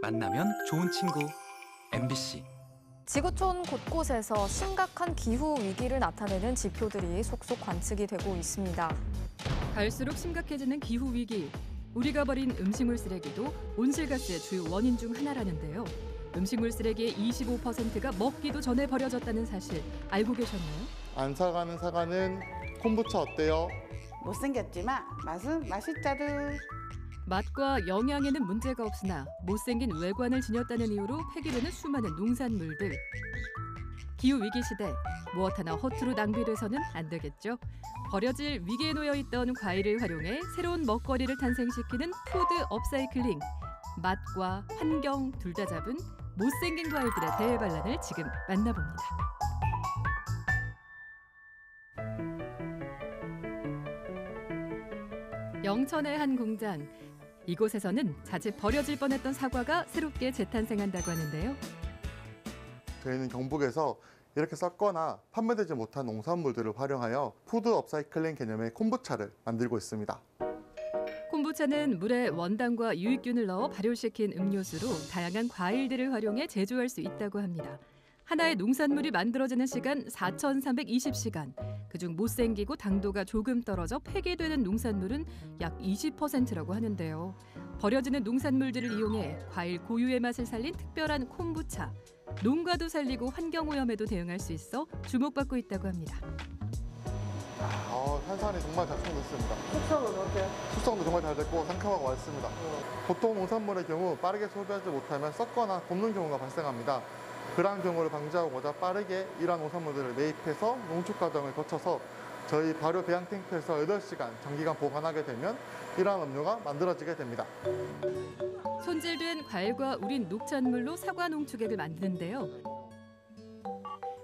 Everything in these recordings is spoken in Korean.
만나면 좋은 친구 MBC 지구촌 곳곳에서 심각한 기후 위기를 나타내는 지표들이 속속 관측이 되고 있습니다. 갈수록 심각해지는 기후 위기. 우리가 버린 음식물 쓰레기도 온실가스의 주요 원인 중 하나라는데요. 음식물 쓰레기의 25%가 먹기도 전에 버려졌다는 사실 알고 계셨나요? 안 사가는 사과는 콤부차 어때요? 못생겼지만 맛은 맛있자르. 맛과 영양에는 문제가 없으나 못생긴 외관을 지녔다는 이유로 폐기되는 수많은 농산물들. 기후 위기 시대 무엇 하나 허투루 낭비돼서는 안 되겠죠. 버려질 위기에 놓여 있던 과일을 활용해 새로운 먹거리를 탄생시키는 푸드 업사이클링. 맛과 환경 둘 다 잡은 못생긴 과일들의 대반란을 지금 만나봅니다. 영천의 한 공장. 이곳에서는 자칫 버려질 뻔했던 사과가 새롭게 재탄생한다고 하는데요. 저희는 경북에서 이렇게 썩거나 판매되지 못한 농산물들을 활용하여 푸드 업사이클링 개념의 콤부차를 만들고 있습니다. 콤부차는 물에 원당과 유익균을 넣어 발효시킨 음료수로 다양한 과일들을 활용해 제조할 수 있다고 합니다. 하나의 농산물이 만들어지는 시간 4,320시간. 그중 못생기고 당도가 조금 떨어져 폐기되는 농산물은 약 20%라고 하는데요. 버려지는 농산물들을 이용해 과일 고유의 맛을 살린 특별한 콤부차. 농가도 살리고 환경오염에도 대응할 수 있어 주목받고 있다고 합니다. 아, 탄산이 정말 잘 충분했습니다. 숙성은 어때? 숙성도 정말 잘 됐고 상큼하고 맛있습니다. 보통 농산물의 경우 빠르게 소비하지 못하면 썩거나 곱는 경우가 발생합니다. 그러한 경우를 방지하고자 빠르게 이러한 농산물들을 매입해서 농축 과정을 거쳐서 저희 발효 배양 탱크에서 8시간 장기간 보관하게 되면 이러한 음료가 만들어지게 됩니다. 손질된 과일과 우린 녹찬물로 사과 농축액을 만드는데요.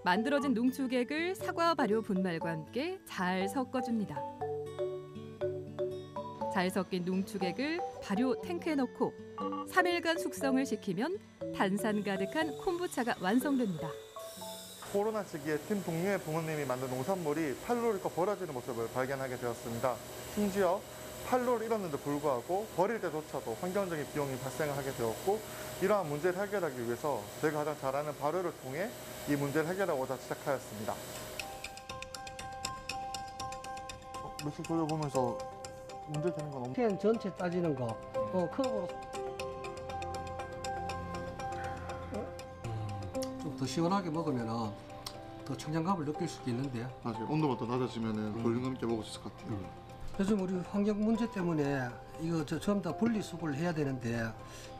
만들어진 농축액을 사과 발효 분말과 함께 잘 섞어줍니다. 잘 섞인 농축액을 발효 탱크에 넣고 3일간 숙성을 시키면 탄산 가득한 콤부차가 완성됩니다. 코로나 시기에 팀 동료의 부모님이 만든 농산물이 팔로 잃고 버려지는 모습을 발견하게 되었습니다. 심지어 팔로를 잃었는데 불구하고 버릴 때조차도 환경적인 비용이 발생을 하게 되었고 이러한 문제를 해결하기 위해서 제가 가장 잘 아는 발효를 통해 이 문제를 해결하고자 시작하였습니다. 어, 몇씩 돌려보면서 문제 되는 건 없... 캔 전체 따지는 거, 어, 컵으로. 좀 더 시원하게 먹으면 더 청량감을 느낄 수도 있는데 맞아요. 온도가 더 낮아지면 볼륨감 있게 먹을 수 있을 것 같아요. 요즘 우리 환경 문제 때문에 이거 저 전부 다 분리 수거를 해야 되는데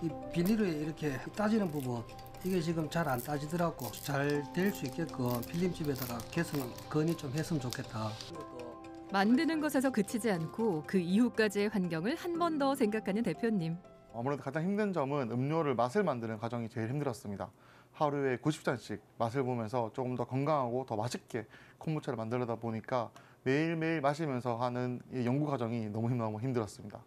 이 비닐을 이렇게 따지는 부분 이게 지금 잘 안 따지더라고 잘 될 수 있게끔 필름집에다가 개선 건의 좀 했으면 좋겠다. 만드는 것에서 그치지 않고 그 이후까지의 환경을 한 번 더 생각하는 대표님. 아무래도 가장 힘든 점은 음료를 맛을 만드는 과정이 제일 힘들었습니다. 하루에 90잔씩 맛을 보면서 조금 더 건강하고 더 맛있게 콤부차를 만들다 보니까 매일매일 마시면서 하는 이 연구 과정이 너무 힘- 너무 힘들었습니다.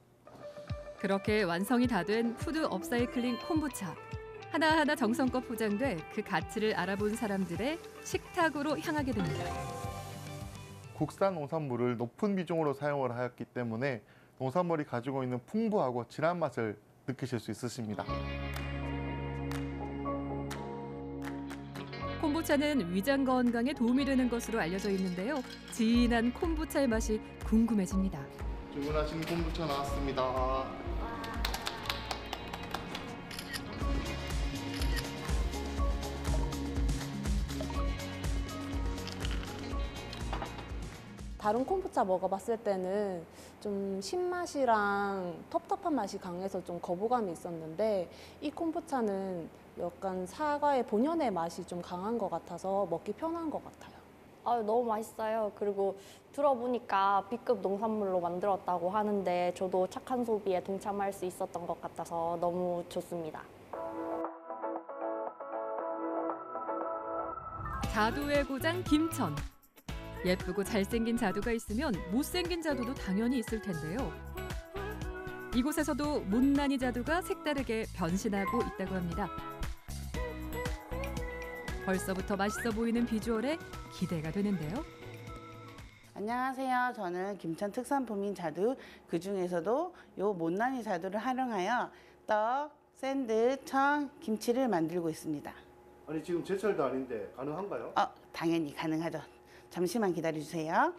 그렇게 완성이 다 된 food upcycling 콤부차. 하나하나 정성껏 포장돼 그 가치를 알아본 사람들의 식탁으로 향하게 됩니다. 국산 농산물을 높은 비중으로 사용을 하였기 때문에 농산물이 가지고 있는 풍부하고 진한 맛을 느끼실 수 있으십니다. 콤부차는 위장 건강에 도움이 되는 것으로 알려져 있는데요. 진한 콤부차의 맛이 궁금해집니다. 주문하신 콤부차 나왔습니다. 다른 콤부차 먹어봤을 때는 좀 신맛이랑 텁텁한 맛이 강해서 좀 거부감이 있었는데 이 콤부차는 약간 사과의 본연의 맛이 좀 강한 것 같아서 먹기 편한 것 같아요. 아, 너무 맛있어요. 그리고 들어보니까 B급 농산물로 만들었다고 하는데 저도 착한 소비에 동참할 수 있었던 것 같아서 너무 좋습니다. 자두의 고장 김천. 예쁘고 잘생긴 자두가 있으면 못생긴 자두도 당연히 있을 텐데요. 이곳에서도 못난이 자두가 색다르게 변신하고 있다고 합니다. 벌써부터 맛있어 보이는 비주얼에 기대가 되는데요. 안녕하세요. 저는 김천 특산품인 자두, 그 중에서도 요 못난이 자두를 활용하여 떡, 샌드, 청, 김치를 만들고 있습니다. 아니 지금 제철도 아닌데 가능한가요? 어, 당연히 가능하죠. 잠시만 기다려 주세요.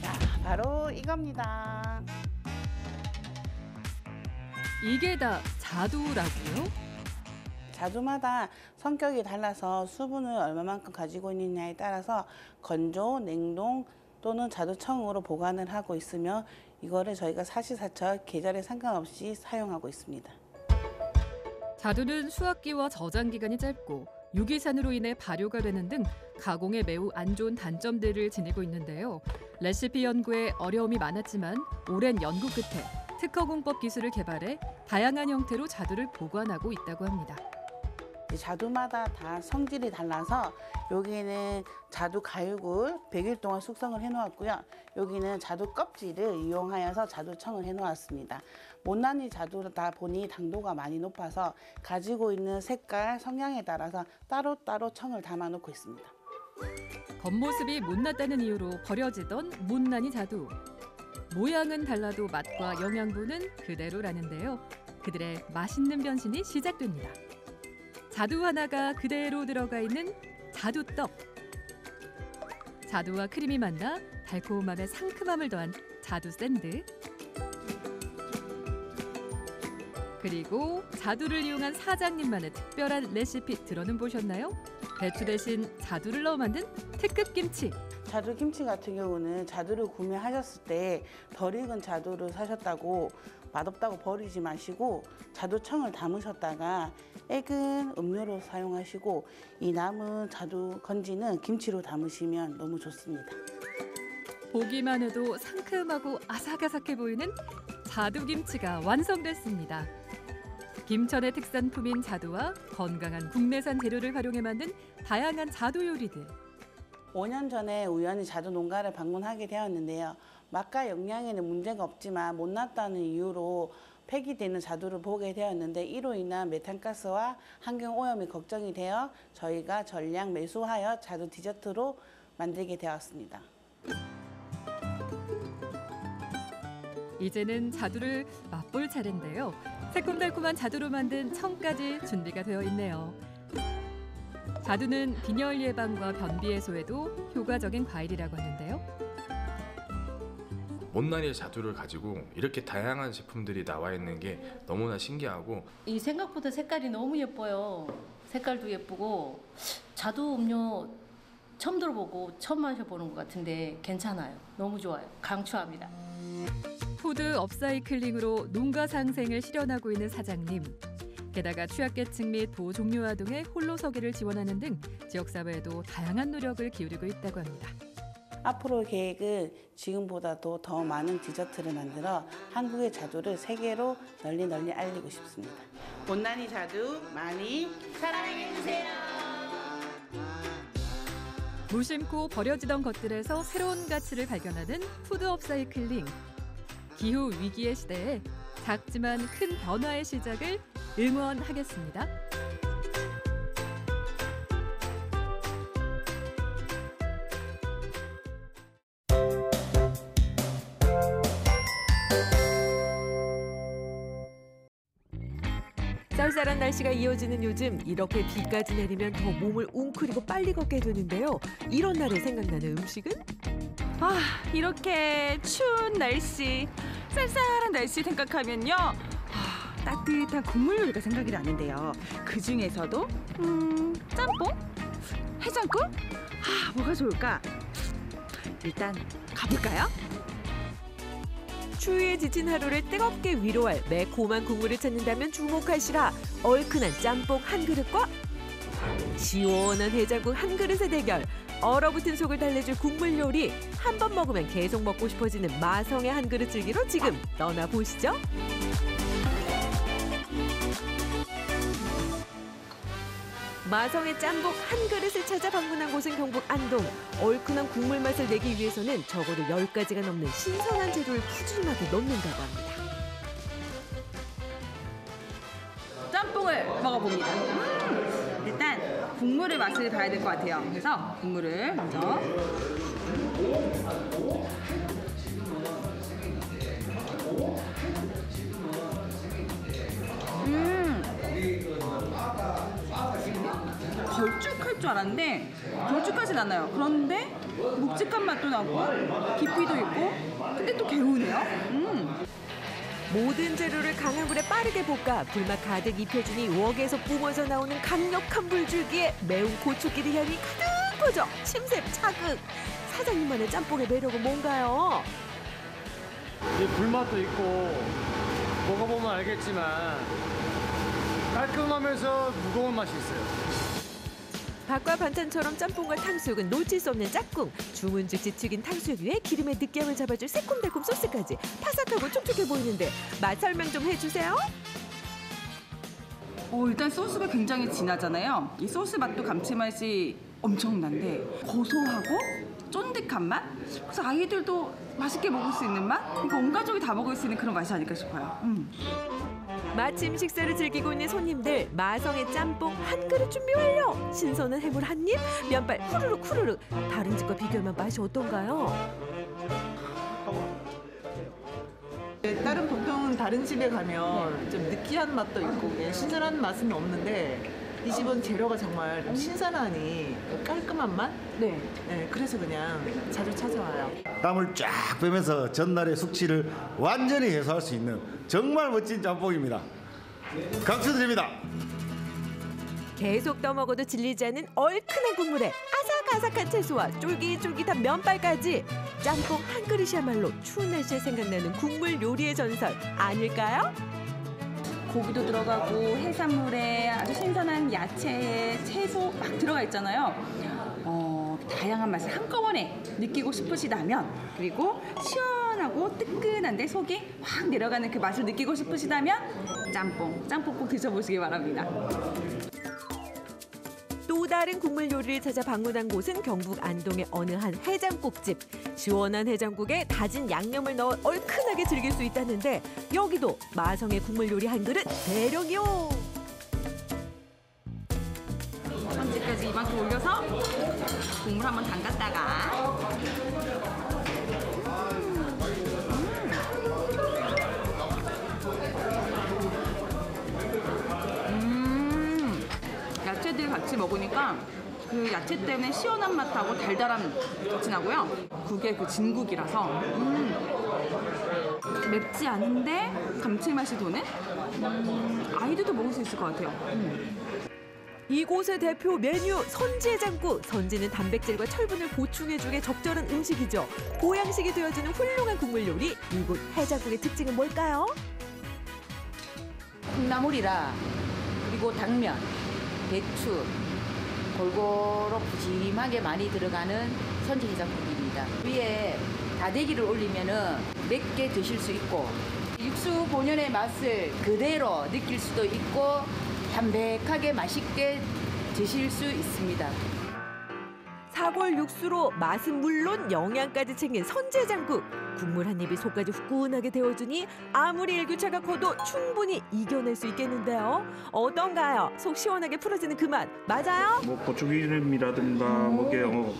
자, 바로 이겁니다. 이게 다 자두라고요? 자두마다 성격이 달라서 수분을 얼마만큼 가지고 있느냐에 따라서 건조, 냉동 또는 자두청으로 보관을 하고 있으며 이거를 저희가 사시사철 계절에 상관없이 사용하고 있습니다. 자두는 수확기와 저장 기간이 짧고 유기산으로 인해 발효가 되는 등 가공에 매우 안 좋은 단점들을 지니고 있는데요. 레시피 연구에 어려움이 많았지만 오랜 연구 끝에 특허 공법 기술을 개발해 다양한 형태로 자두를 보관하고 있다고 합니다. 이 자두마다 다 성질이 달라서 여기는 자두 가육을 100일 동안 숙성을 해 놓았고요. 여기는 자두 껍질을 이용하여서 자두청을 해 놓았습니다. 못난이 자두다 보니 당도가 많이 높아서 가지고 있는 색깔, 성향에 따라서 따로따로 청을 담아 놓고 있습니다. 겉모습이 못났다는 이유로 버려지던 못난이 자두. 모양은 달라도 맛과 영양분은 그대로라는데요. 그들의 맛있는 변신이 시작됩니다. 자두 하나가 그대로 들어가 있는 자두떡. 자두와 크림이 만나 달콤함에 상큼함을 더한 자두 샌드. 그리고 자두를 이용한 사장님만의 특별한 레시피 들어는 보셨나요? 배추 대신 자두를 넣어 만든 특급 김치. 자두 김치 같은 경우는 자두를 구매하셨을 때 덜 익은 자두를 사셨다고 맛없다고 버리지 마시고 자두청을 담으셨다가 액은 음료로 사용하시고 이 남은 자두 건지는 김치로 담으시면 너무 좋습니다. 보기만 해도 상큼하고 아삭아삭해 보이는 자두김치가 완성됐습니다. 김천의 특산품인 자두와 건강한 국내산 재료를 활용해 만든 다양한 자두 요리들. 5년 전에 우연히 자두 농가를 방문하게 되었는데요. 맛과 영양에는 문제가 없지만 못났다는 이유로 폐기되는 자두를 보게 되었는데 이로 인한 메탄가스와 환경 오염이 걱정이 되어 저희가 전량 매수하여 자두 디저트로 만들게 되었습니다. 이제는 자두를 맛볼 차례인데요. 새콤달콤한 자두로 만든 청까지 준비가 되어 있네요. 자두는 빈혈 예방과 변비 해소에도 효과적인 과일이라고 하는데요. 못난이 자두를 가지고 이렇게 다양한 제품들이 나와 있는 게 너무나 신기하고 이 생각보다 색깔이 너무 예뻐요. 색깔도 예쁘고 자두 음료 처음 들어보고 처음 마셔보는 것 같은데 괜찮아요. 너무 좋아요. 강추합니다. food upcycling으로 농가 상생을 실현하고 있는 사장님. 게다가 취약계층 및 보호종료 아동의 홀로서기를 지원하는 등 지역사회에도 다양한 노력을 기울이고 있다고 합니다. 앞으로 계획은 지금보다도 더 많은 디저트를 만들어 한국의 자두를 세계로 널리 널리 알리고 싶습니다. 못난이 자두 많이 사랑해주세요. 무심코 버려지던 것들에서 새로운 가치를 발견하는 food upcycling. 기후 위기의 시대에 작지만 큰 변화의 시작을 응원하겠습니다. 쌀쌀한 날씨가 이어지는 요즘 이렇게 비까지 내리면 더 몸을 웅크리고 빨리 걷게 되는데요. 이런 날에 생각나는 음식은? 아, 이렇게 추운 날씨, 쌀쌀한 날씨 생각하면요. 아, 따뜻한 국물 요리가 생각이 나는데요. 그 중에서도 음, 짬뽕? 해장국? 아, 뭐가 좋을까? 일단 가볼까요? 추위에 지친 하루를 뜨겁게 위로할 매콤한 국물을 찾는다면 주목하시라. 얼큰한 짬뽕 한 그릇과 시원한 해장국 한 그릇의 대결. 얼어붙은 속을 달래줄 국물 요리. 한 번 먹으면 계속 먹고 싶어지는 마성의 한 그릇 즐기러 지금 떠나보시죠. 마성의 짬뽕 한 그릇을 찾아 방문한 곳은 경북 안동. 얼큰한 국물 맛을 내기 위해서는 적어도 10가지가 넘는 신선한 재료를 푸짐하게 넣는다고 합니다. 짬뽕을 먹어봅니다. 음, 일단 국물의 맛을 봐야 될 것 같아요. 그래서 국물을 먼저. 음. 줄 알았는데 걸쭉하진 않아요. 그런데 묵직한 맛도 나고 깊이도 있고 근데 또 개운해요. 음. 모든 재료를 강한 불에 빠르게 볶아 불맛 가득 입혀주니 웍에서 뿜어져 나오는 강력한 불줄기에 매운 고추기름 향이 가득 퍼져 침샘 차극. 사장님만의 짬뽕의 매력은 뭔가요? 이 불맛도 있고 먹어보면 알겠지만 깔끔하면서 무거운 맛이 있어요. 밥과 반찬처럼 짬뽕과 탕수육은 놓칠 수 없는 짝꿍. 주문 즉시 튀긴 탕수육 위에 기름의 느끼함을 잡아줄 새콤달콤 소스까지 바삭하고 촉촉해 보이는데 맛 설명 좀 해주세요. 어, 일단 소스가 굉장히 진하잖아요. 이 소스 맛도 감칠맛이 엄청난데 고소하고 쫀득한 맛? 그래서 아이들도 맛있게 먹을 수 있는 맛? 그러니까 온 가족이 다 먹을 수 있는 그런 맛이 아닐까 싶어요. 음. 마침 식사를 즐기고 있는 손님들 마성의 짬뽕 한 그릇 준비 완료. 신선한 해물 한 입, 면발 후루룩 후루룩. 다른 집과 비교하면 맛이 어떤가요? 네, 다른 보통 다른 집에 가면 좀 느끼한 맛도 있고 신선한 맛은 없는데 이 집은 재료가 정말 좀 신선하니 깔끔한 맛? 네. 그래서 그냥 자주 찾아와요. 땀을 쫙 빼면서 전날의 숙취를 완전히 해소할 수 있는 정말 멋진 짬뽕입니다. 강추 드립니다. 계속 떠먹어도 질리지 않는 얼큰한 국물에 아삭아삭한 채소와 쫄깃쫄깃한 면발까지 짬뽕 한 그릇이야말로 추운 날씨에 생각나는 국물 요리의 전설 아닐까요? 고기도 들어가고 해산물에 아주 신선한 야채에 채소 막 들어가 있잖아요. 어, 다양한 맛을 한꺼번에 느끼고 싶으시다면 그리고 시원하고 뜨끈한데 속이 확 내려가는 그 맛을 느끼고 싶으시다면 짬뽕, 짬뽕 꼭 드셔보시기 바랍니다. 또 다른 국물 요리를 찾아 방문한 곳은 경북 안동의 어느 한 해장국집. 시원한 해장국에 다진 양념을 넣어 얼큰하게 즐길 수 있다는데 여기도 마성의 국물 요리 한 그릇 대령이요. 선지까지 이만큼 올려서 국물 한번 담갔다가. 음, 야채들 같이 먹으니까 그 야채 때문에 시원한 맛하고 달달함 같이 나고요. 국의 그 진국이라서. 음, 맵지 않은데 감칠맛이 도는 음, 아이들도 먹을 수 있을 것 같아요. 음. 이곳의 대표 메뉴 선지해장국. 선지는 단백질과 철분을 보충해주게 적절한 음식이죠. 보양식이 되어주는 훌륭한 국물 요리. 이곳 해장국의 특징은 뭘까요? 콩나물이라 그리고 당면, 배추 골고루 푸짐하게 많이 들어가는 선지 해장국입니다. 위에 다대기를 올리면은 맵게 드실 수 있고 육수 본연의 맛을 그대로 느낄 수도 있고 담백하게 맛있게 드실 수 있습니다. 사골 육수로 맛은 물론 영양까지 챙긴 선제장국. 국물 한 입이 속까지 후끈하게 데워주니 아무리 일교차가 커도 충분히 이겨낼 수 있겠는데요. 어떤가요? 속 시원하게 풀어지는 그 맛 맞아요? 뭐 고추기름이라든가 뭐게 어,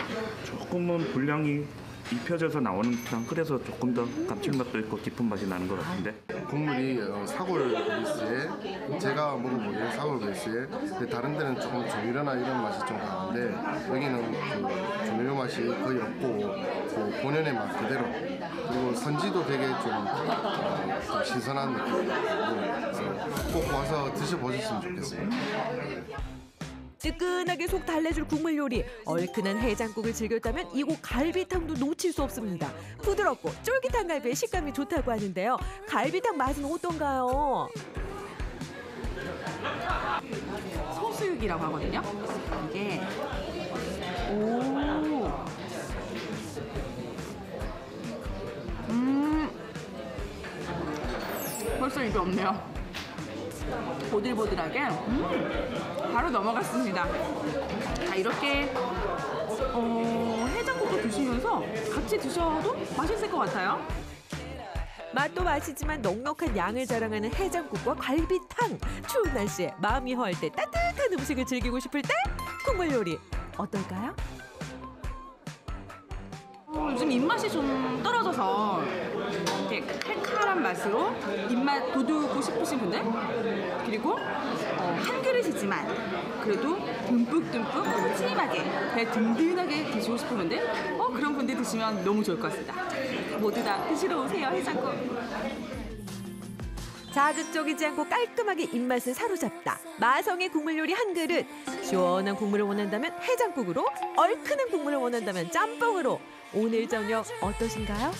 조금은 분량이 입혀져서 나오는 듯한 그래서 조금 더 감칠맛도 있고 깊은 맛이 나는 것 같은데 국물이 어, 사골 베이스에 제가 먹어보기에 사골 베이스에 근데 다른 데는 조금 조미료나 이런 맛이 좀 강한데 여기는 그 조미료 맛이 거의 없고 그 본연의 맛 그대로 그리고 선지도 되게 좀, 어, 좀 신선한 느낌이고 꼭 와서 드셔보셨으면 좋겠어요. 뜨끈하게 속 달래줄 국물 요리 얼큰한 해장국을 즐겼다면 이곳 갈비탕도 놓칠 수 없습니다 부드럽고 쫄깃한 갈비의 식감이 좋다고 하는데요 갈비탕 맛은 어떤가요? 소수육이라고 하거든요. 이게 오. 음. 벌써 입이 없네요. 보들보들하게 음. 바로 넘어갔습니다. 자 이렇게 어, 해장국도 드시면서 같이 드셔도 맛있을 것 같아요. 맛도 맛이지만 넉넉한 양을 자랑하는 해장국과 갈비탕 추운 날씨에 마음이 허할 때 따뜻한 음식을 즐기고 싶을 때 국물 요리 어떨까요? 어, 요즘 입맛이 좀 떨어져서 이렇게 칼칼한 맛으로 입맛 돋우고 싶으신 분들 그리고 어, 한 그릇이지만 그래도 듬뿍듬뿍 푸짐하게 배 든든하게 드시고 분들 어, 그런 분들 드시면 너무 좋을 것 같습니다. 모두 다 드시러 오세요 해장국. 자극 적이지 않고 깔끔하게 입맛을 사로잡다. 마성의 국물 요리 한 그릇. 시원한 국물을 원한다면 해장국으로, 얼큰한 국물을 원한다면 짬뽕으로. 오늘 저녁 어떠신가요?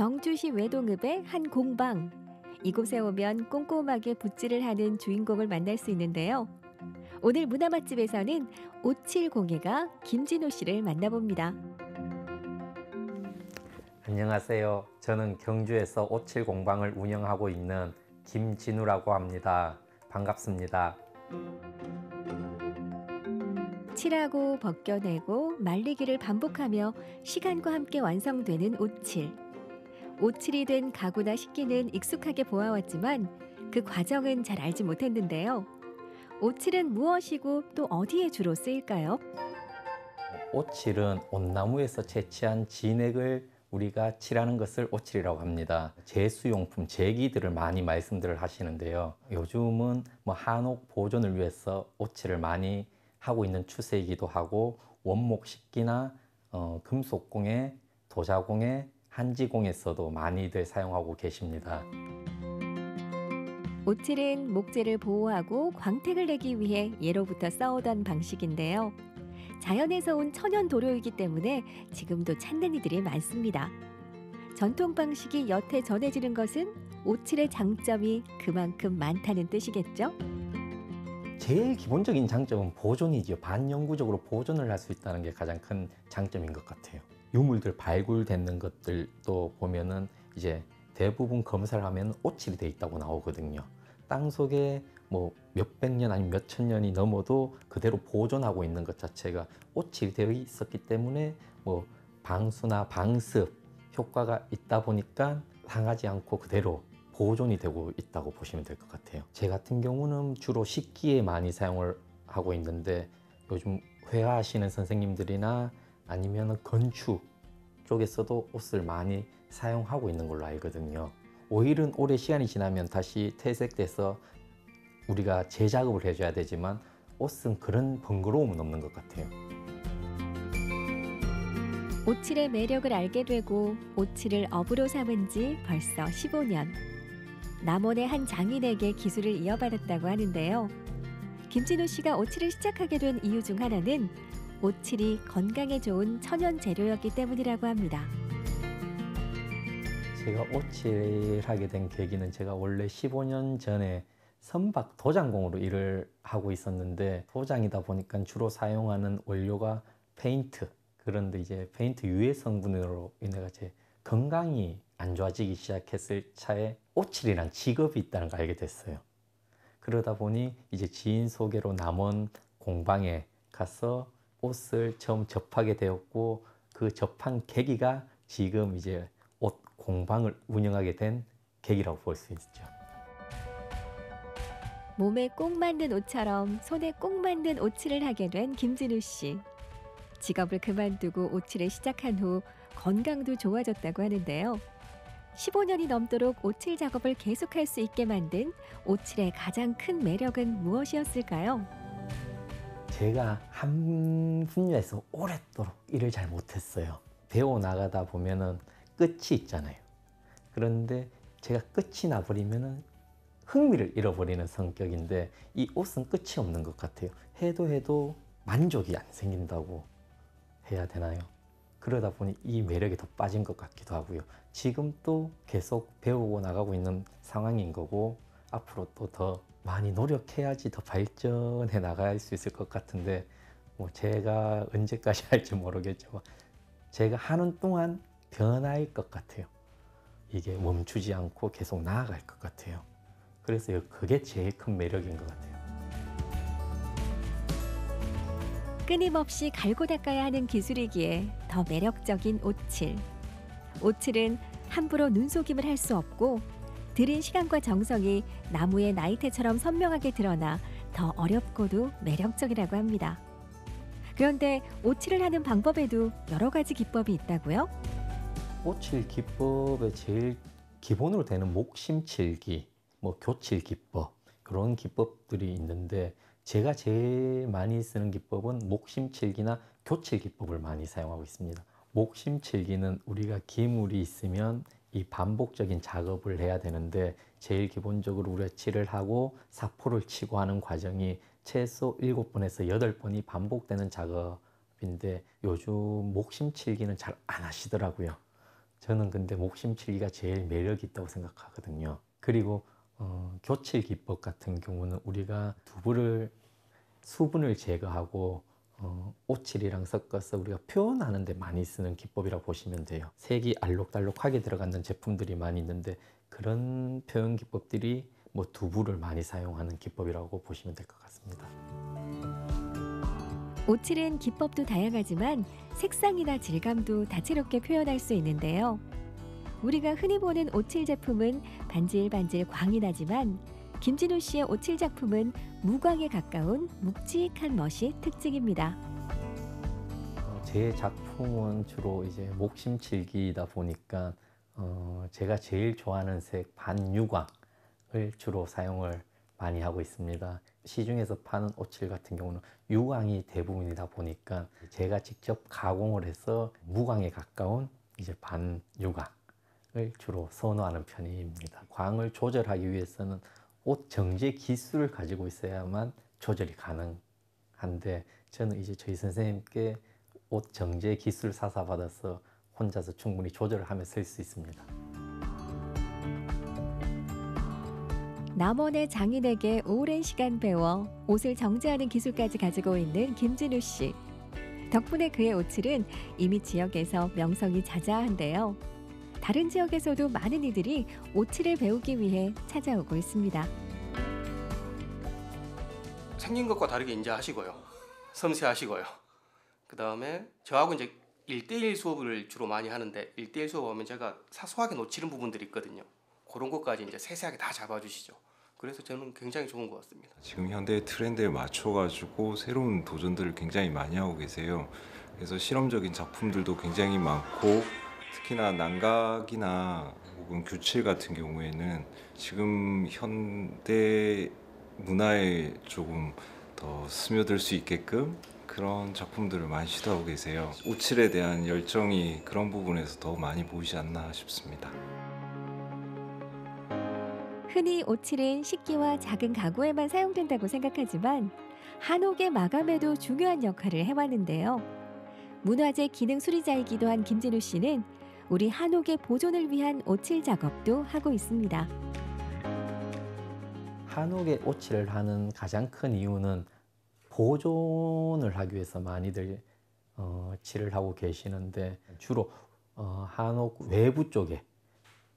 경주시 외동읍의 한 공방. 이곳에 오면 꼼꼼하게 붓질을 하는 주인공을 만날 수 있는데요. 오늘 문화 맛집에서는 570회가 김진호 씨를 만나봅니다. 안녕하세요. 저는 경주에서 57 공방을 운영하고 있는 김진우라고 합니다. 반갑습니다. 칠하고 벗겨내고 말리기를 반복하며 시간과 함께 완성되는 오칠. 오칠이 된 가구나 식기는 익숙하게 보아왔지만 그 과정은 잘 알지 못했는데요. 오칠은 무엇이고 또 어디에 주로 쓰일까요? 오칠은 온나무에서 채취한 진액을 우리가 칠하는 것을 오칠이라고 합니다. 제수용품, 제기들을 많이 말씀들을 하시는데요. 요즘은 뭐 한옥 보존을 위해서 오칠을 많이 하고 있는 추세이기도 하고 원목 식기나 어, 금속공예, 도자공예, 한지공에서도 많이들 사용하고 계십니다. 오칠은 목재를 보호하고 광택을 내기 위해 예로부터 써오던 방식인데요. 자연에서 온 천연 도료이기 때문에 지금도 찾는 이들이 많습니다. 전통 방식이 여태 전해지는 것은 오칠의 장점이 그만큼 많다는 뜻이겠죠? 제일 기본적인 장점은 보존이지요. 반영구적으로 보존을 할 수 있다는 게 가장 큰 장점인 것 같아요. 유물들 발굴되는 것들도 보면은 이제 대부분 검사를 하면 오칠이 돼 있다고 나오거든요. 땅 속에 뭐 몇백 년 아니면 몇천 년이 넘어도 그대로 보존하고 있는 것 자체가 오칠이 되어 있었기 때문에 뭐 방수나 방습 효과가 있다 보니까 상하지 않고 그대로 보존이 되고 있다고 보시면 될 것 같아요. 제 같은 경우는 주로 식기에 많이 사용을 하고 있는데 요즘 회화하시는 선생님들이나 아니면 건축 쪽에서도 옷을 많이 사용하고 있는 걸로 알거든요. 오일은 오래 시간이 지나면 다시 퇴색돼서 우리가 재작업을 해줘야 되지만 옷은 그런 번거로움은 없는 것 같아요. 오칠의 매력을 알게 되고 오칠을 업으로 삼은 지 벌써 15년. 남원의 한 장인에게 기술을 이어받았다고 하는데요. 김진우 씨가 옻칠을 시작하게 된 이유 중 하나는 옻칠이 건강에 좋은 천연 재료였기 때문이라고 합니다. 제가 옻칠을 하게 된 계기는 제가 원래 15년 전에 선박 도장공으로 일을 하고 있었는데 도장이다 보니까 주로 사용하는 원료가 페인트 그런데 이제 페인트 유해 성분으로 인해가 제 건강이 안 좋아지기 시작했을 차에 오칠이란 직업이 있다는 걸 알게 됐어요. 그러다 보니 이제 지인 소개로 남원 공방에 가서 옷을 처음 접하게 되었고 그 접한 계기가 지금 이제 옷 공방을 운영하게 된 계기라고 볼 수 있죠. 몸에 꼭 맞는 옷처럼 손에 꼭 맞는 오칠을 하게 된 김진우 씨. 직업을 그만두고 오칠을 시작한 후 건강도 좋아졌다고 하는데요. 15년이 넘도록 오칠 작업을 계속할 수 있게 만든 오칠의 가장 큰 매력은 무엇이었을까요? 제가 한 분야에서 오랫도록 일을 잘 못했어요. 배워 나가다 보면은 끝이 있잖아요. 그런데 제가 끝이 나버리면은 흥미를 잃어버리는 성격인데 이 옷은 끝이 없는 것 같아요. 해도 해도 만족이 안 생긴다고 해야 되나요? 그러다 보니 이 매력에 더 빠진 것 같기도 하고요. 지금 또 계속 배우고 나가고 있는 상황인 거고 앞으로 또 더 많이 노력해야지 더 발전해 나갈 수 있을 것 같은데 뭐 제가 언제까지 할지 모르겠지만 제가 하는 동안 변화일 것 같아요. 이게 멈추지 않고 계속 나아갈 것 같아요. 그래서 그게 제일 큰 매력인 것 같아요. 끊임없이 갈고 닦아야 하는 기술이기에 더 매력적인 오칠. 오칠은 함부로 눈속임을 할 수 없고 들인 시간과 정성이 나무의 나이테처럼 선명하게 드러나 더 어렵고도 매력적이라고 합니다. 그런데 오칠을 하는 방법에도 여러 가지 기법이 있다고요? 오칠 기법의 제일 기본으로 되는 목심칠기, 뭐 교칠 기법 그런 기법들이 있는데 제가 제일 많이 쓰는 기법은 목심칠기나 교칠 기법을 많이 사용하고 있습니다. 목심칠기는 우리가 기물이 있으면 이 반복적인 작업을 해야 되는데 제일 기본적으로 우리가 칠을 하고 사포를 치고 하는 과정이 최소 7번에서 8번이 반복되는 작업인데 요즘 목심칠기는 잘 안 하시더라고요. 저는 근데 목심칠기가 제일 매력이 있다고 생각하거든요. 그리고 어, 교칠 기법 같은 경우는 우리가 두부를 수분을 제거하고 어, 오칠이랑 섞어서 우리가 표현하는 데 많이 쓰는 기법이라고 보시면 돼요. 색이 알록달록하게 들어가는 제품들이 많이 있는데 그런 표현 기법들이 뭐 두부를 많이 사용하는 기법이라고 보시면 될 것 같습니다. 오칠은 기법도 다양하지만 색상이나 질감도 다채롭게 표현할 수 있는데요. 우리가 흔히 보는 오칠 제품은 반질반질 광이 나지만 김진우 씨의 오칠 작품은 무광에 가까운 묵직한 멋이 특징입니다. 어, 제 작품은 주로 이제 목심칠기다 보니까 어, 제가 제일 좋아하는 색 반유광을 주로 사용을 많이 하고 있습니다. 시중에서 파는 오칠 같은 경우는 유광이 대부분이다 보니까 제가 직접 가공을 해서 무광에 가까운 이제 반유광을 주로 선호하는 편입니다. 광을 조절하기 위해서는 옷 정제 기술을 가지고 있어야만 조절이 가능한데 저는 이제 저희 선생님께 옷 정제 기술 사사 받아서 혼자서 충분히 조절을 하며 쓸 수 있습니다. 남원의 장인에게 오랜 시간 배워 옷을 정제하는 기술까지 가지고 있는 김진우 씨. 덕분에 그의 오칠은 이미 지역에서 명성이 자자한데요. 다른 지역에서도 많은 이들이 오칠을 배우기 위해 찾아오고 있습니다. 생긴 것과 다르게 이제 하시고요. 섬세하시고요. 그 다음에 저하고 이제 1대1 수업을 주로 많이 하는데 1대1 수업 하면 제가 사소하게 놓치는 부분들이 있거든요. 그런 것까지 이제 세세하게 다 잡아주시죠. 그래서 저는 굉장히 좋은 것 같습니다. 지금 현대 트렌드에 맞춰가지고 새로운 도전들을 굉장히 많이 하고 계세요. 그래서 실험적인 작품들도 굉장히 많고 특히나 난각이나 혹은 규칠 같은 경우에는 지금 현대 문화에 조금 더 스며들 수 있게끔 그런 작품들을 많이 시도하고 계세요. 오칠에 대한 열정이 그런 부분에서 더 많이 보이지 않나 싶습니다. 흔히 오칠은 식기와 작은 가구에만 사용된다고 생각하지만 한옥의 마감에도 중요한 역할을 해왔는데요. 문화재 기능 수리자이기도 한 김진우 씨는 우리 한옥의 보존을 위한 오칠 작업도 하고 있습니다. 한옥에 오칠을 하는 가장 큰 이유는 보존을 하기 위해서 많이들 어, 칠을 하고 계시는데 주로 어, 한옥 외부 쪽에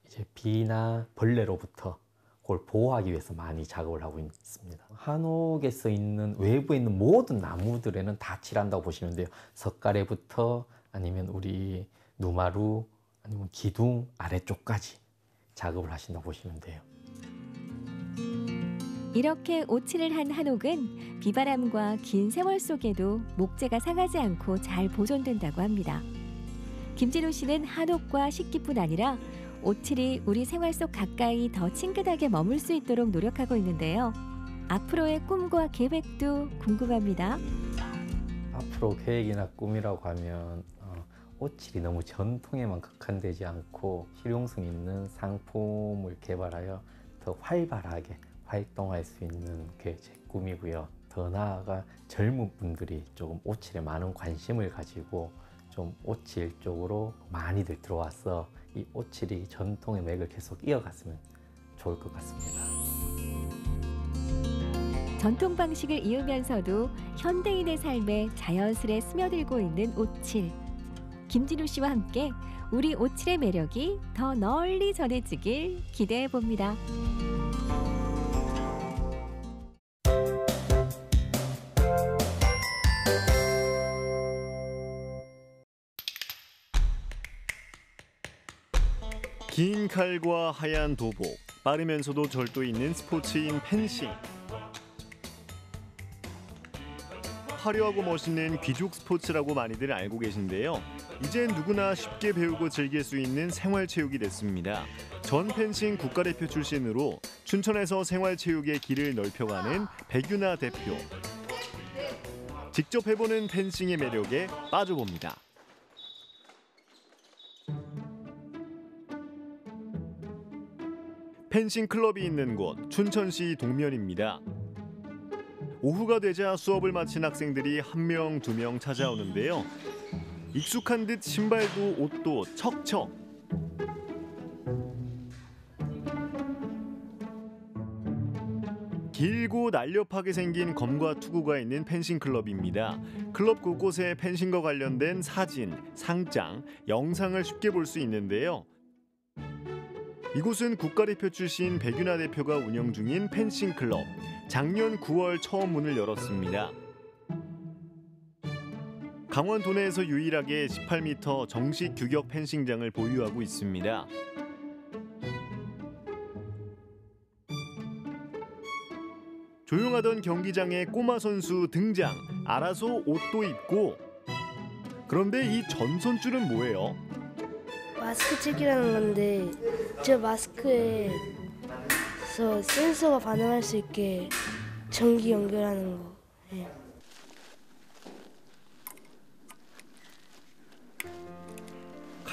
이제 비나 벌레로부터 그걸 보호하기 위해서 많이 작업을 하고 있습니다. 한옥에 서 있는 외부에 있는 모든 나무들에는 다 칠한다고 보시면 돼요. 석가래부터 아니면 우리 누마루 아니면 기둥 아래쪽까지 작업을 하신다고 보시면 돼요. 이렇게 오칠을 한 한옥은 비바람과 긴 세월 속에도 목재가 상하지 않고 잘 보존된다고 합니다. 김진우 씨는 한옥과 식기뿐 아니라 오칠이 우리 생활 속 가까이 더 친근하게 머물 수 있도록 노력하고 있는데요. 앞으로의 꿈과 계획도 궁금합니다. 앞으로 계획이나 꿈이라고 하면 어, 오칠이 너무 전통에만 국한되지 않고 실용성 있는 상품을 개발하여 더 활발하게 활동할 수 있는 게 제 꿈이고요. 더 나아가 젊은 분들이 조금 오칠에 많은 관심을 가지고 좀 오칠 쪽으로 많이들 들어와서 이 오칠이 전통의 맥을 계속 이어갔으면 좋을 것 같습니다. 전통 방식을 이으면서도 현대인의 삶에 자연스레 스며들고 있는 오칠. 김진우 씨와 함께 우리 오칠의 매력이 더 널리 전해지길 기대해 봅니다. 긴 칼과 하얀 도복, 빠르면서도 절도 있는 스포츠인 펜싱. 화려하고 멋있는 귀족 스포츠라고 많이들 알고 계신데요. 이젠 누구나 쉽게 배우고 즐길 수 있는 생활체육이 됐습니다. 전 펜싱 국가대표 출신으로 춘천에서 생활체육의 길을 넓혀가는 백윤아 대표. 직접 해보는 펜싱의 매력에 빠져봅니다. 펜싱 클럽이 있는 곳 춘천시 동면입니다. 오후가 되자 수업을 마친 학생들이 한 명, 두 명 찾아오는데요. 익숙한 듯 신발도 옷도 척척. 길고 날렵하게 생긴 검과 투구가 있는 펜싱 클럽입니다. 클럽 곳곳에 펜싱과 관련된 사진, 상장, 영상을 쉽게 볼 수 있는데요. 이곳은 국가대표 출신 백윤아 대표가 운영 중인 펜싱 클럽. 작년 9월 처음 문을 열었습니다. 강원 도내에서 유일하게 18m 정식 규격 펜싱장을 보유하고 있습니다. 조용하던 경기장에 꼬마 선수 등장. 알아서 옷도 입고. 그런데 이 전선줄은 뭐예요? 마스크 책이라는 건데 저 마스크에서 센서가 반응할 수 있게 전기 연결하는 거. 예.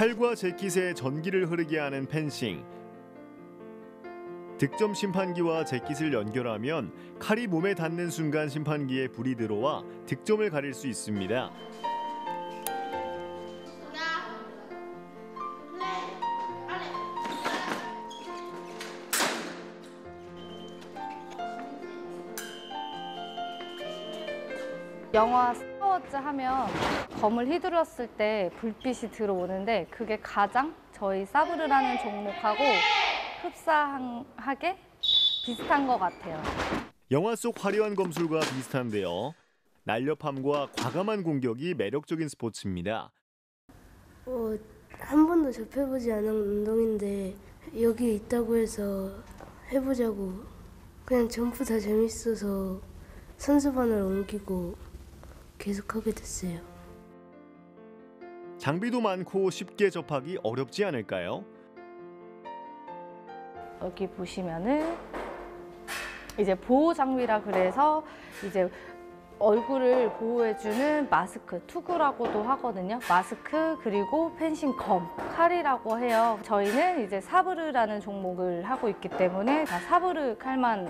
칼과 재킷에 전기를 흐르게 하는 펜싱. 득점 심판기와 재킷을 연결하면 칼이 몸에 닿는 순간 심판기에 불이 들어와 득점을 가릴 수 있습니다. 영화 스타워즈 하면 검을 휘둘렀을 때 불빛이 들어오는데 그게 가장 저희 사브르라는 종목하고 흡사하게 비슷한 것 같아요. 영화 속 화려한 검술과 비슷한데요. 날렵함과 과감한 공격이 매력적인 스포츠입니다. 어, 한 번도 접해보지 않은 운동인데 여기 있다고 해서 해보자고 그냥 전부 다 재밌어서 선수반을 옮기고 계속 하게 됐어요. 장비도 많고 쉽게 접하기 어렵지 않을까요? 여기 보시면은 이제 보호 장비라 그래서 이제 얼굴을 보호해주는 마스크, 투구라고도 하거든요. 마스크 그리고 펜싱 검, 칼이라고 해요. 저희는 이제 사브르라는 종목을 하고 있기 때문에 다 사브르 칼만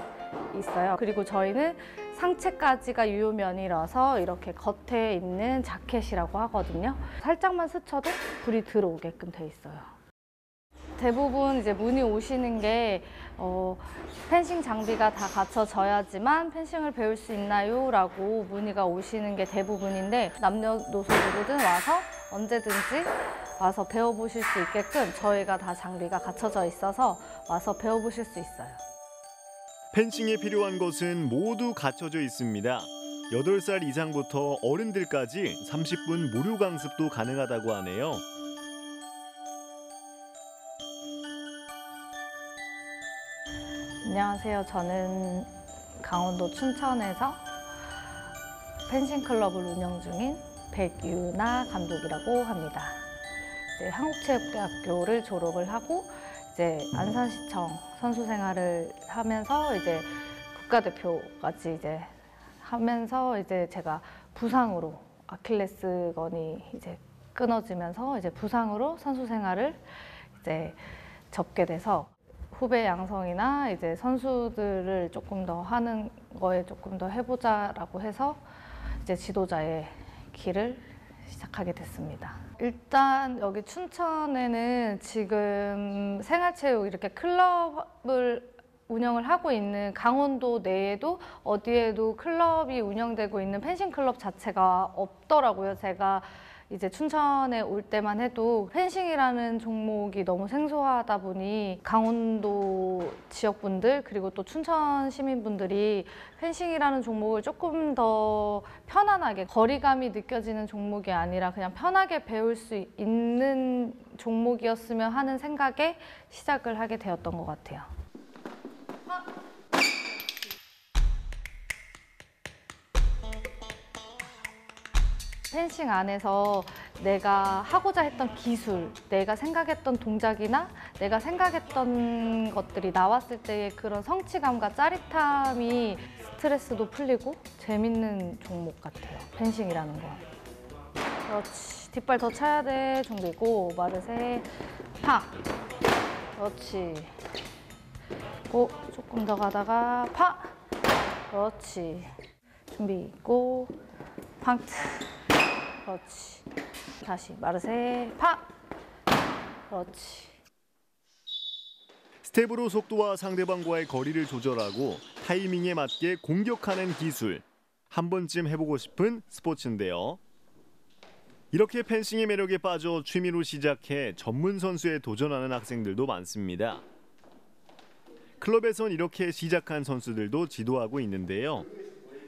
있어요. 그리고 저희는 상체까지가 유효면이라서 이렇게 겉에 입는 자켓이라고 하거든요. 살짝만 스쳐도 불이 들어오게끔 돼 있어요. 대부분 이제 문의 오시는 게 어, 펜싱 장비가 다 갖춰져야지만 펜싱을 배울 수 있나요? 라고 문의가 오시는 게 대부분인데 남녀노소 누구든 와서 언제든지 와서 배워보실 수 있게끔 저희가 다 장비가 갖춰져 있어서 와서 배워보실 수 있어요. 펜싱에 필요한 것은 모두 갖춰져 있습니다. 8살 이상부터 어른들까지 30분 무료 강습도 가능하다고 하네요. 안녕하세요. 저는 강원도 춘천에서 펜싱 클럽을 운영 중인 백유나 감독이라고 합니다. 이제 한국체육대학교를 졸업을 하고 이제 안산시청 선수 생활을 하면서 이제 국가대표까지 이제 하면서 이제 제가 부상으로 아킬레스건이 이제 끊어지면서 이제 부상으로 선수 생활을 이제 접게 돼서 후배 양성이나 이제 선수들을 조금 더 하는 거에 조금 더 해보자라고 해서 이제 지도자의 길을 시작하게 됐습니다. 일단 여기 춘천에는 지금 생활체육 이렇게 클럽을 운영을 하고 있는 강원도 내에도 어디에도 클럽이 운영되고 있는 펜싱 클럽 자체가 없더라고요. 제가 이제 춘천에 올 때만 해도 펜싱이라는 종목이 너무 생소하다 보니 강원도 지역분들 그리고 또 춘천 시민분들이 펜싱이라는 종목을 조금 더 편안하게 거리감이 느껴지는 종목이 아니라 그냥 편하게 배울 수 있는 종목이었으면 하는 생각에 시작을 하게 되었던 것 같아요. 펜싱 안에서 내가 하고자 했던 기술, 내가 생각했던 동작이나 내가 생각했던 것들이 나왔을 때의 그런 성취감과 짜릿함이 스트레스도 풀리고 재밌는 종목 같아요. 펜싱이라는 건. 그렇지. 뒷발 더 차야 돼. 준비고 마르세 파. 그렇지. 고 조금 더 가다가 파. 그렇지. 준비 있고 팡트. 그렇지. 다시 마르세 파. 그렇지. 스텝으로 속도와 상대방과의 거리를 조절하고 타이밍에 맞게 공격하는 기술. 한 번쯤 해보고 싶은 스포츠인데요. 이렇게 펜싱의 매력에 빠져 취미로 시작해 전문 선수에 도전하는 학생들도 많습니다. 클럽에선 이렇게 시작한 선수들도 지도하고 있는데요.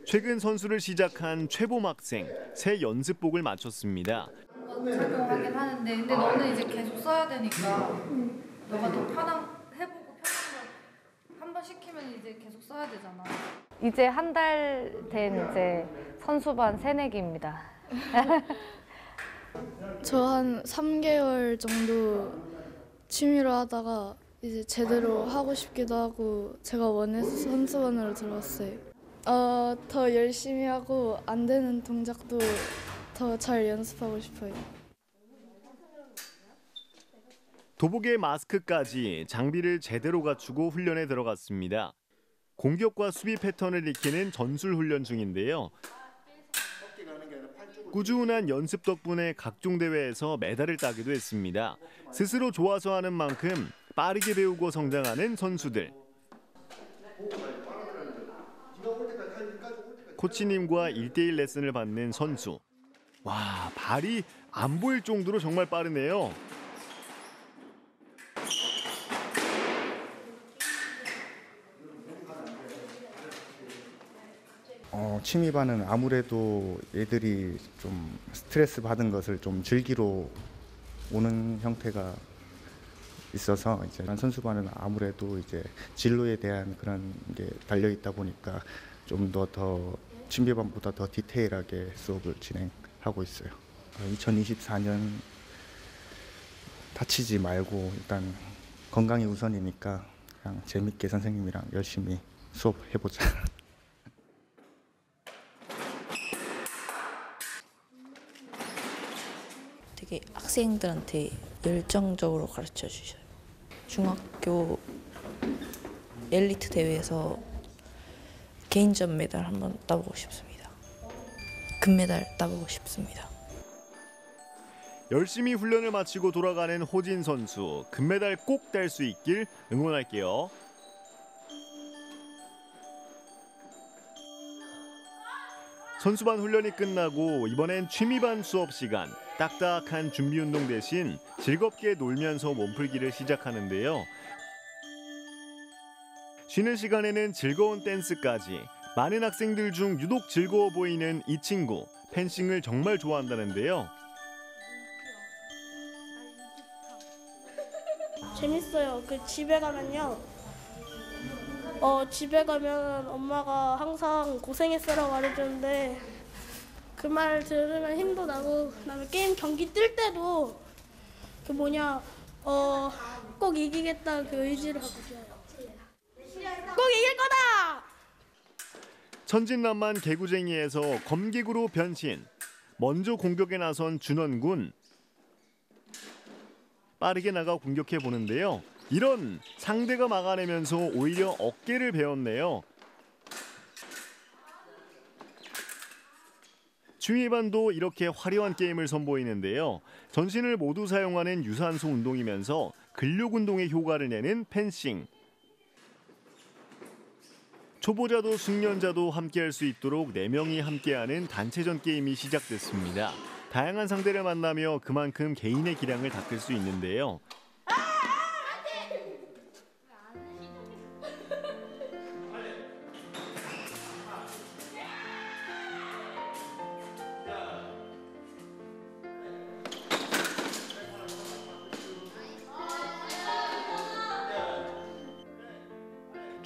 최근 선수를 시작한 최봄 학생 새 연습복을 맞췄습니다. 적용하긴 하는데 근데 너는 이제 계속 써야 되니까 너가 더 편한 해보고 편한 거한번 시키면 이제 계속 써야 되잖아. 이제 한 달 된 이제 선수반 새내기입니다. 저 한 3개월 정도 취미로 하다가 이제 제대로 하고 싶기도 하고 제가 원해서 선수반으로 들어왔어요. 어, 더 열심히 하고 안 되는 동작도 더 잘 연습하고 싶어요. 도복에 마스크까지 장비를 제대로 갖추고 훈련에 들어갔습니다. 공격과 수비 패턴을 익히는 전술 훈련 중인데요. 꾸준한 연습 덕분에 각종 대회에서 메달을 따기도 했습니다. 스스로 좋아서 하는 만큼 빠르게 배우고 성장하는 선수들. 코치님과 1대1 레슨을 받는 선수. 와, 발이 안 보일 정도로 정말 빠르네요. 어, 취미반은 아무래도 애들이 좀 스트레스 받은 것을 좀 즐기러 오는 형태가 있어서 이제 선수반은 아무래도 이제 진로에 대한 그런 게 달려 있다 보니까 좀 더 더 취미반보다 더 디테일하게 수업을 진행하고 있어요. 2024년 다치지 말고 일단 건강이 우선이니까 그냥 재밌게 선생님이랑 열심히 수업해보자. 되게 학생들한테 열정적으로 가르쳐 주셔요. 중학교 엘리트 대회에서 개인전 메달 한번 따보고 싶습니다. 금메달 따보고 싶습니다. 열심히 훈련을 마치고 돌아가는 호진 선수 금메달 꼭 딸 수 있길 응원할게요. 선수반 훈련이 끝나고 이번엔 취미반 수업 시간. 딱딱한 준비 운동 대신 즐겁게 놀면서 몸풀기를 시작하는데요. 쉬는 시간에는 즐거운 댄스까지 많은 학생들 중 유독 즐거워 보이는 이 친구 펜싱을 정말 좋아한다는데요. 재밌어요. 그 집에 가면요. 어 집에 가면 엄마가 항상 고생했어라고 말해주는데 그 말 들으면 힘도 나고 그다음에 게임 경기 뛸 때도 그 뭐냐 어 꼭 이기겠다 그 의지를 하고 있어요. 꼭 이길 거다. 천진난만 개구쟁이에서 검객으로 변신. 먼저 공격에 나선 준원군. 빠르게 나가 공격해 보는데요. 이런 상대가 막아내면서 오히려 어깨를 베었네요. 취미반도 이렇게 화려한 게임을 선보이는데요. 전신을 모두 사용하는 유산소 운동이면서 근력 운동의 효과를 내는 펜싱. 초보자도 숙련자도 함께할 수 있도록 4명이 함께하는 단체전 게임이 시작됐습니다. 다양한 상대를 만나며 그만큼 개인의 기량을 닦을 수 있는데요.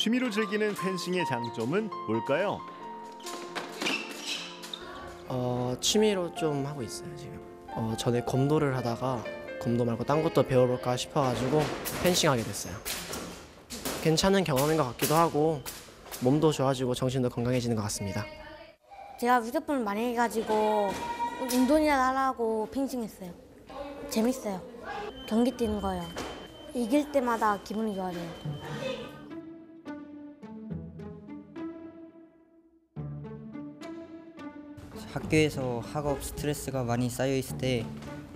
취미로 즐기는 펜싱의 장점은 뭘까요? 어, 취미로 좀 하고 있어요 지금. 어, 전에 검도를 하다가 검도 말고 딴 것도 배워볼까 싶어가지고 펜싱하게 됐어요. 괜찮은 경험인 것 같기도 하고 몸도 좋아지고 정신도 건강해지는 것 같습니다. 제가 휴대폰을 많이 해가지고 운동이나 하라고 펜싱했어요. 재밌어요. 경기 뛰는 거요. 이길 때마다 기분이 좋아져요. 학교에서 학업 스트레스가 많이 쌓여 있을 때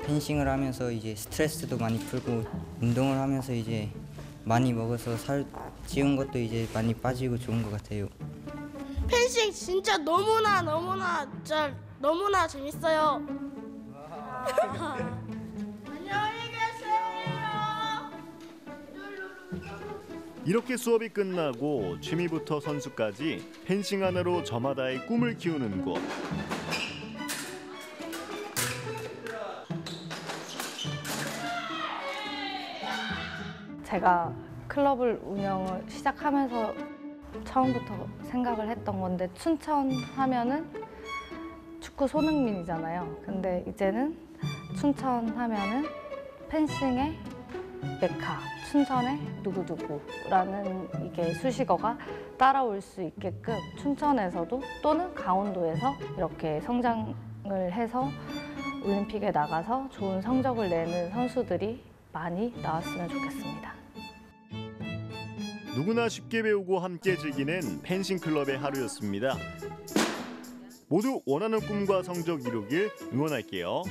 펜싱을 하면서 이제 스트레스도 많이 풀고 운동을 하면서 이제 많이 먹어서 살 찌운 것도 이제 많이 빠지고 좋은 것 같아요. 펜싱 진짜 너무나 너무나 진짜 너무나 재밌어요. 이렇게 수업이 끝나고 취미부터 선수까지 펜싱 하나로 저마다의 꿈을 키우는 곳. 제가 클럽을 운영을 시작하면서 처음부터 생각을 했던 건데 춘천 하면은 축구 손흥민이잖아요. 근데 이제는 춘천 하면은 펜싱의 메카, 춘천의 누구누구라는 이게 수식어가 따라올 수 있게끔 춘천에서도 또는 강원도에서 이렇게 성장을 해서 올림픽에 나가서 좋은 성적을 내는 선수들이 많이 나왔으면 좋겠습니다. 누구나 쉽게 배우고 함께 즐기는 펜싱 클럽의 하루였습니다. 모두 원하는 꿈과 성적 이루길 응원할게요.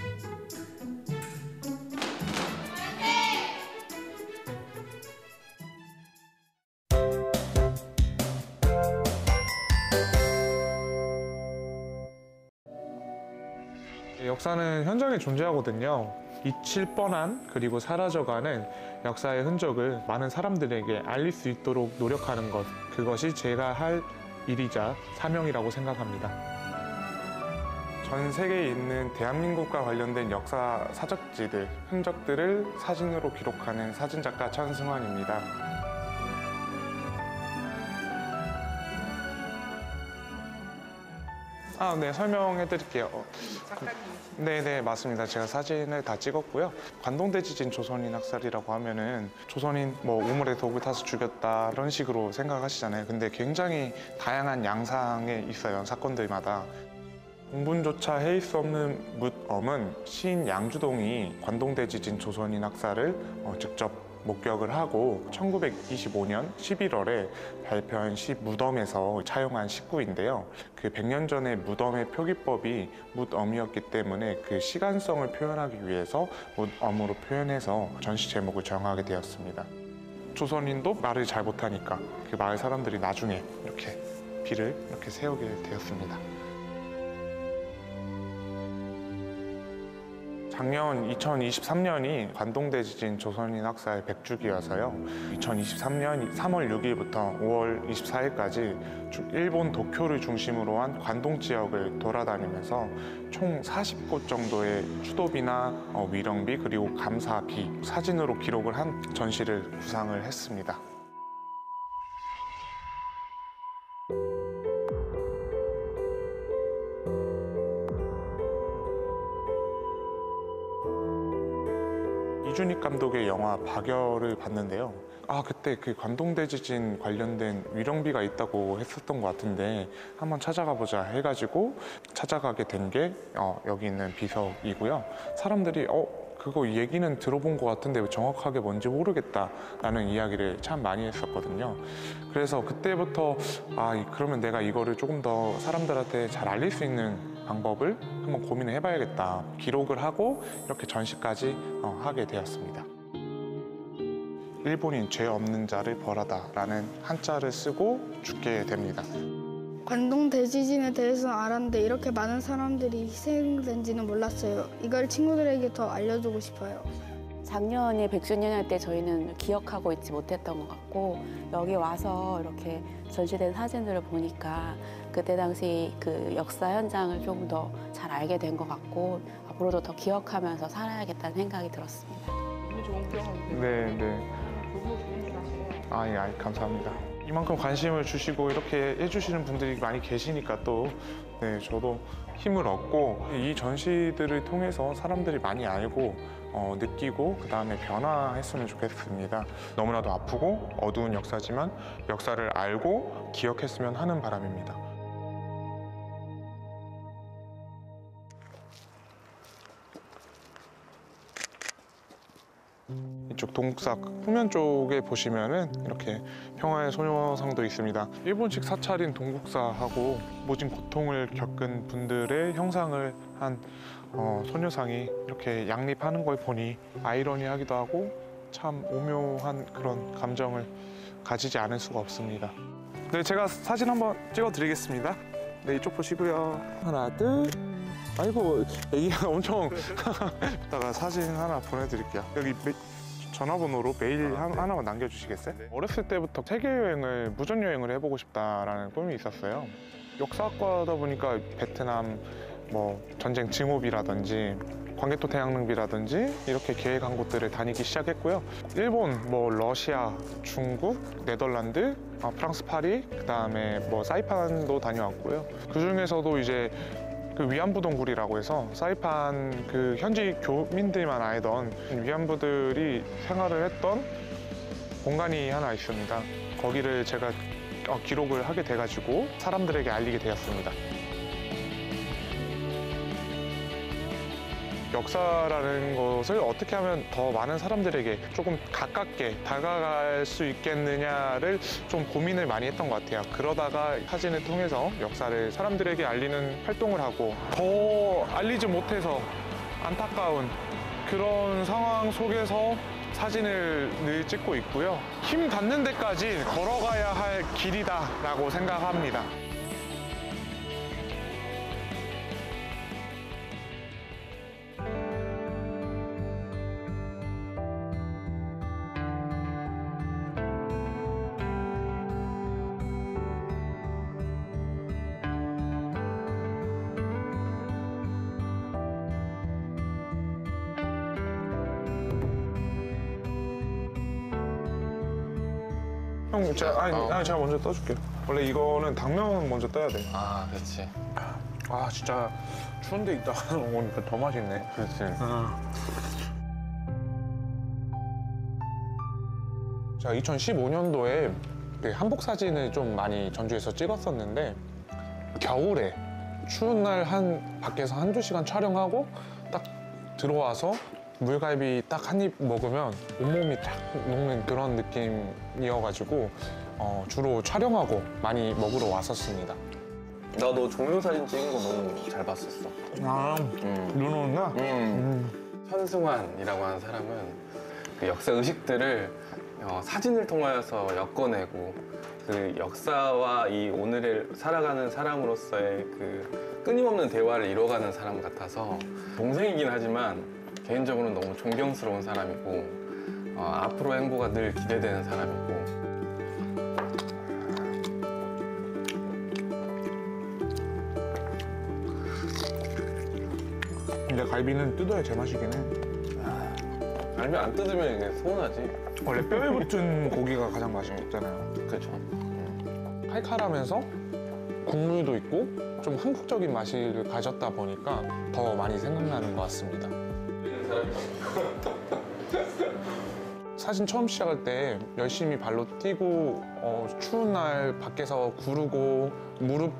역사는 현장에 존재하거든요. 잊힐 뻔한 그리고 사라져가는 역사의 흔적을 많은 사람들에게 알릴 수 있도록 노력하는 것 그것이 제가 할 일이자 사명이라고 생각합니다. 전 세계에 있는 대한민국과 관련된 역사 사적지들, 흔적들을 사진으로 기록하는 사진작가 천승환입니다. 아, 네, 설명해 드릴게요. 어, 그, 네, 네, 맞습니다. 제가 사진을 다 찍었고요. 관동대지진 조선인 학살이라고 하면은 조선인 뭐 우물에 독을 타서 죽였다 이런 식으로 생각하시잖아요. 근데 굉장히 다양한 양상에 있어요. 사건들마다. 공분조차 해일 수 없는 묻엄은 시인 양주동이 관동대지진 조선인 학살을 어, 직접 목격을 하고 1925년 11월에 발표한 시 무덤에서 차용한 식구인데요. 그 100년 전에 무덤의 표기법이 묻엄이었기 때문에 그 시간성을 표현하기 위해서 묻엄으로 표현해서 전시 제목을 정하게 되었습니다. 조선인도 말을 잘 못하니까 그 마을 사람들이 나중에 이렇게 비를 이렇게 세우게 되었습니다. 작년 2023년이 관동대 지진 조선인 학살 100주기여서요. 2023년 3월 6일부터 5월 24일까지 일본 도쿄를 중심으로 한 관동 지역을 돌아다니면서 총 40곳 정도의 추도비나 어, 위령비 그리고 감사비 사진으로 기록을 한 전시를 구상을 했습니다. 감독의 영화 박열을 봤는데요. 아 그때 그 관동대지진 관련된 위령비가 있다고 했었던 것 같은데 한번 찾아가 보자 해가지고 찾아가게 된게 어, 여기 있는 비석이고요. 사람들이 어 그거 얘기는 들어본 것 같은데 정확하게 뭔지 모르겠다라는 이야기를 참 많이 했었거든요. 그래서 그때부터 아 그러면 내가 이거를 조금 더 사람들한테 잘 알릴 수 있는 방법을 한번 고민을 해봐야겠다. 기록을 하고 이렇게 전시까지 어, 하게 되었습니다. 일본인 죄 없는 자를 벌하다라는 한자를 쓰고 죽게 됩니다. 관동 대지진에 대해서는 알았는데 이렇게 많은 사람들이 희생된지는 몰랐어요. 이걸 친구들에게 더 알려주고 싶어요. 작년에 백주년일 때 저희는 기억하고 있지 못했던 것 같고 여기 와서 이렇게 전시된 사진들을 보니까 그때 당시 그 역사 현장을 조금 더 잘 알게 된 것 같고 앞으로도 더 기억하면서 살아야겠다는 생각이 들었습니다. 네, 네. 아, 예, 아, 감사합니다. 이만큼 관심을 주시고 이렇게 해주시는 분들이 많이 계시니까 또 네, 저도 힘을 얻고 이 전시들을 통해서 사람들이 많이 알고 어, 느끼고 그 다음에 변화했으면 좋겠습니다. 너무나도 아프고 어두운 역사지만 역사를 알고 기억했으면 하는 바람입니다. 이쪽 동국사 후면 쪽에 보시면은 이렇게 평화의 소녀상도 있습니다. 일본식 사찰인 동국사하고 모진 고통을 겪은 분들의 형상을 한 어, 소녀상이 이렇게 양립하는 걸 보니 아이러니하기도 하고 참 오묘한 그런 감정을 가지지 않을 수가 없습니다. 네, 제가 사진 한번 찍어 드리겠습니다. 네, 이쪽 보시고요. 하나, 둘. 아이고, 애기가 엄청 이따가 사진 하나 보내드릴게요. 여기 메- 전화번호로 메일 한- 하나만 남겨주시겠어요? 어렸을 때부터 세계 여행을 무전 여행을 해보고 싶다라는 꿈이 있었어요. 역사학과다 보니까 베트남 뭐 전쟁 증오비라든지 광개토 태양릉비라든지 이렇게 계획한 곳들을 다니기 시작했고요. 일본, 뭐 러시아, 중국, 네덜란드, 아, 프랑스 파리, 그 다음에 뭐 사이판도 다녀왔고요. 그 중에서도 이제 그 위안부 동굴이라고 해서 사이판 그 현지 교민들만 알던 위안부들이 생활을 했던 공간이 하나 있습니다. 거기를 제가 어, 기록을 하게 돼가지고 사람들에게 알리게 되었습니다. 역사라는 것을 어떻게 하면 더 많은 사람들에게 조금 가깝게 다가갈 수 있겠느냐를 좀 고민을 많이 했던 것 같아요. 그러다가 사진을 통해서 역사를 사람들에게 알리는 활동을 하고 더 알리지 못해서 안타까운 그런 상황 속에서 사진을 늘 찍고 있고요. 힘 닿는 데까지 걸어가야 할 길이다라고 생각합니다. 제가, 아니, 아니, 제가 먼저 떠줄게요. 원래 이거는 당면 먼저 떠야 돼. 아, 그렇지. 아, 진짜 추운데 있다가 먹으니까 더 맛있네. 그렇지. 제가 2015년도에 한복 사진을 좀 많이 전주에서 찍었었는데 겨울에 추운 날 한 밖에서 한두 시간 촬영하고 딱 들어와서 물갈비 딱 한 입 먹으면 온몸이 딱 녹는 그런 느낌이어가지고 어, 주로 촬영하고 많이 먹으러 왔었습니다. 나도 종료 사진 찍은 거 너무 잘 봤었어. 아, 눈 오는가? 음. 현승환이라고 하는 사람은 그 역사 의식들을 어, 사진을 통하여서 엮어내고 그 역사와 이 오늘을 살아가는 사람으로서의 그 끊임없는 대화를 이뤄가는 사람 같아서 동생이긴 하지만 개인적으로는 너무 존경스러운 사람이고 어, 앞으로 행보가 늘 기대되는 사람이고 근데 갈비는 뜯어야 제맛이긴 해. 갈비 안 뜯으면 이게 서운하지. 원래 뼈에 붙은 고기가 가장 맛있잖아요. 그렇죠. 칼칼하면서 국물도 있고 좀 한국적인 맛을 가졌다 보니까 더 많이 생각나는 것 같습니다. 사진 처음 시작할 때 열심히 발로 뛰고 어, 추운 날 밖에서 구르고 무릎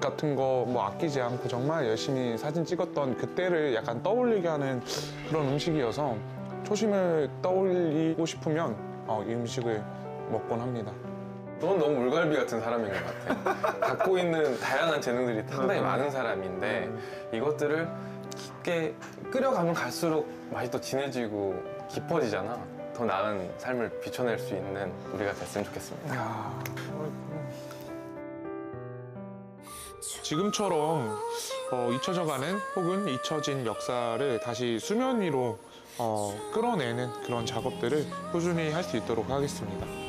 같은 거 뭐 아끼지 않고 정말 열심히 사진 찍었던 그때를 약간 떠올리게 하는 그런 음식이어서 초심을 떠올리고 싶으면 어, 이 음식을 먹곤 합니다. 넌 너무 물갈비 같은 사람인 것 같아. 갖고 있는 다양한 재능들이 상당히 많은 사람인데 이것들을 깊게 끓여가면 갈수록 맛이 더 진해지고 깊어지잖아. 더 나은 삶을 비춰낼 수 있는 우리가 됐으면 좋겠습니다. 지금처럼 어, 잊혀져가는 혹은 잊혀진 역사를 다시 수면 위로 어, 끌어내는 그런 작업들을 꾸준히 할 수 있도록 하겠습니다.